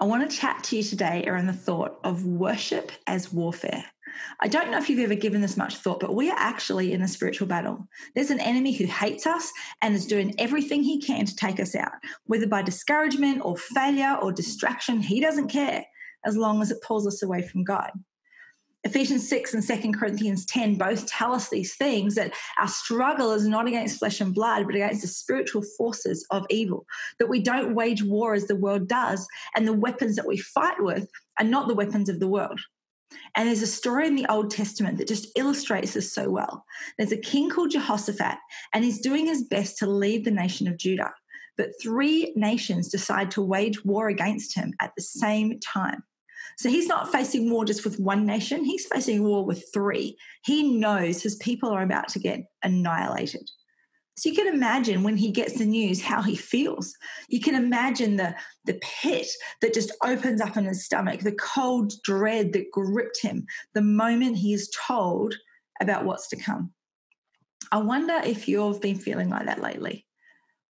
I want to chat to you today around the thought of worship as warfare. I don't know if you've ever given this much thought, but we are actually in a spiritual battle. There's an enemy who hates us and is doing everything he can to take us out, whether by discouragement or failure or distraction. He doesn't care as long as it pulls us away from God. Ephesians 6 and 2 Corinthians 10 both tell us these things that our struggle is not against flesh and blood, but against the spiritual forces of evil. That we don't wage war as the world does, and the weapons that we fight with are not the weapons of the world. And there's a story in the Old Testament that just illustrates this so well. There's a king called Jehoshaphat, and he's doing his best to lead the nation of Judah. But three nations decide to wage war against him at the same time. So he's not facing war just with one nation, he's facing war with three. He knows his people are about to get annihilated. So you can imagine when he gets the news how he feels. You can imagine the, the pit that just opens up in his stomach, the cold dread that gripped him the moment he is told about what's to come. I wonder if you've been feeling like that lately.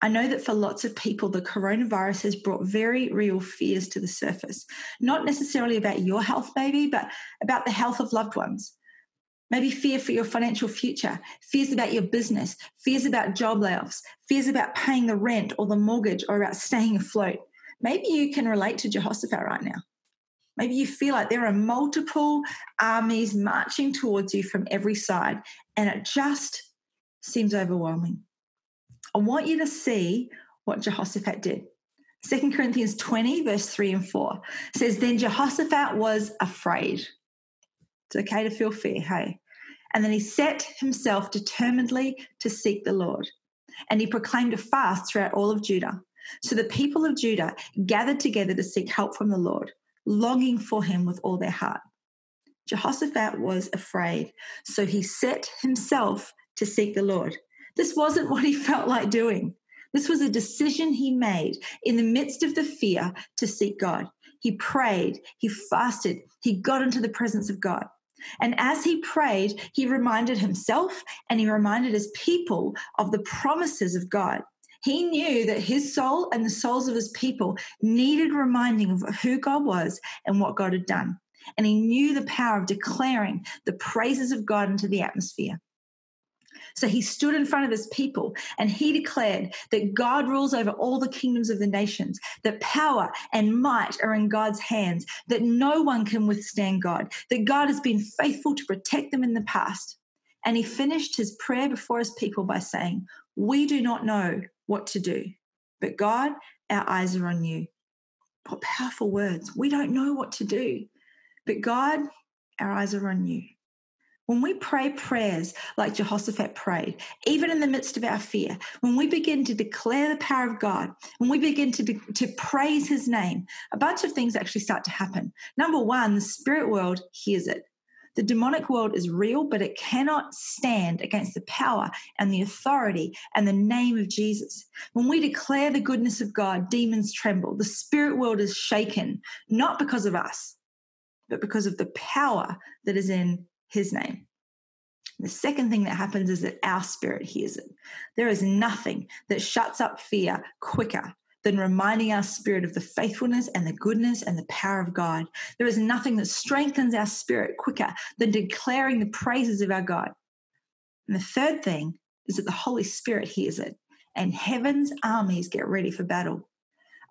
I know that for lots of people, the coronavirus has brought very real fears to the surface, not necessarily about your health, maybe, but about the health of loved ones. Maybe fear for your financial future, fears about your business, fears about job layoffs, fears about paying the rent or the mortgage or about staying afloat. Maybe you can relate to Jehoshaphat right now. Maybe you feel like there are multiple armies marching towards you from every side, and it just seems overwhelming. I want you to see what Jehoshaphat did. 2 Corinthians 20, verse 3 and 4 says, Then Jehoshaphat was afraid. It's okay to feel fear, hey? And then he set himself determinedly to seek the Lord. And he proclaimed a fast throughout all of Judah. So the people of Judah gathered together to seek help from the Lord, longing for him with all their heart. Jehoshaphat was afraid, so he set himself to seek the Lord. This wasn't what he felt like doing. This was a decision he made in the midst of the fear to seek God. He prayed, he fasted, he got into the presence of God. And as he prayed, he reminded himself and he reminded his people of the promises of God. He knew that his soul and the souls of his people needed reminding of who God was and what God had done. And he knew the power of declaring the praises of God into the atmosphere. So he stood in front of his people and he declared that God rules over all the kingdoms of the nations, that power and might are in God's hands, that no one can withstand God, that God has been faithful to protect them in the past. And he finished his prayer before his people by saying, We do not know what to do, but God, our eyes are on you. What powerful words. We don't know what to do, but God, our eyes are on you. When we pray prayers like Jehoshaphat prayed, even in the midst of our fear, when we begin to declare the power of God, when we begin to, de- to praise his name, a bunch of things actually start to happen. Number one, the spirit world hears it. The demonic world is real, but it cannot stand against the power and the authority and the name of Jesus. When we declare the goodness of God, demons tremble. The spirit world is shaken, not because of us, but because of the power that is in his name. The second thing that happens is that our spirit hears it. There is nothing that shuts up fear quicker than reminding our spirit of the faithfulness and the goodness and the power of God. There is nothing that strengthens our spirit quicker than declaring the praises of our God. And the third thing is that the Holy Spirit hears it, and heaven's armies get ready for battle.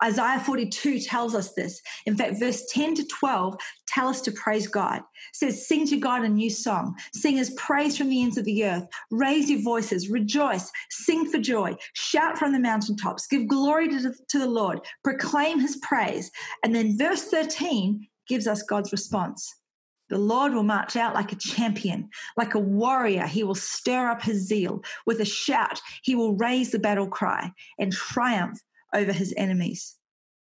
Isaiah 42 tells us this. In fact, verse 10 to 12 tell us to praise God. It says, Sing to God a new song. Sing his praise from the ends of the earth. Raise your voices. Rejoice. Sing for joy. Shout from the mountaintops. Give glory to, to the Lord. Proclaim his praise. And then verse 13 gives us God's response. The Lord will march out like a champion, like a warrior. He will stir up his zeal. With a shout, he will raise the battle cry and triumph over his enemies.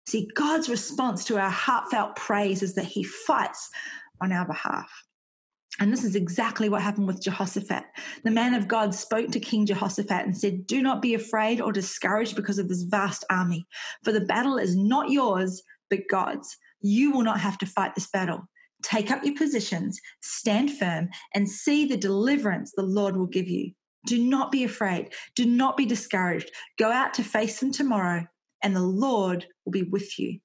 See, God's response to our heartfelt praise is that he fights on our behalf. And this is exactly what happened with Jehoshaphat. The man of God spoke to King Jehoshaphat and said, Do not be afraid or discouraged because of this vast army, for the battle is not yours, but God's. You will not have to fight this battle. Take up your positions, stand firm, and see the deliverance the Lord will give you. Do not be afraid. Do not be discouraged. Go out to face them tomorrow, and the Lord will be with you.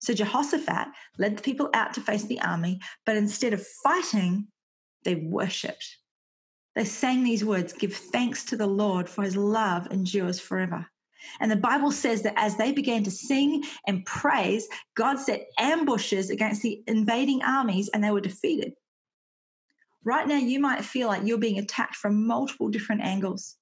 So Jehoshaphat led the people out to face the army, but instead of fighting, they worshipped. They sang these words Give thanks to the Lord, for his love endures forever. And the Bible says that as they began to sing and praise, God set ambushes against the invading armies and they were defeated. Right now, you might feel like you're being attacked from multiple different angles.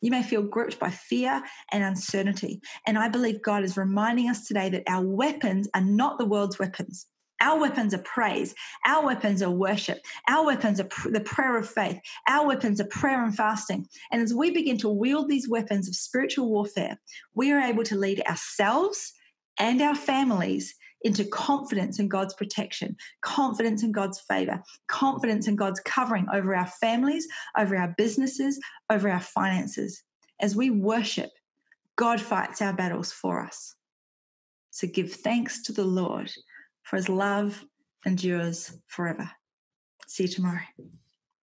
You may feel gripped by fear and uncertainty. And I believe God is reminding us today that our weapons are not the world's weapons. Our weapons are praise. Our weapons are worship. Our weapons are pr- the prayer of faith. Our weapons are prayer and fasting. And as we begin to wield these weapons of spiritual warfare, we are able to lead ourselves and our families into confidence in God's protection, confidence in God's favor, confidence in God's covering over our families, over our businesses, over our finances. As we worship, God fights our battles for us. So give thanks to the Lord for his love endures forever. See you tomorrow.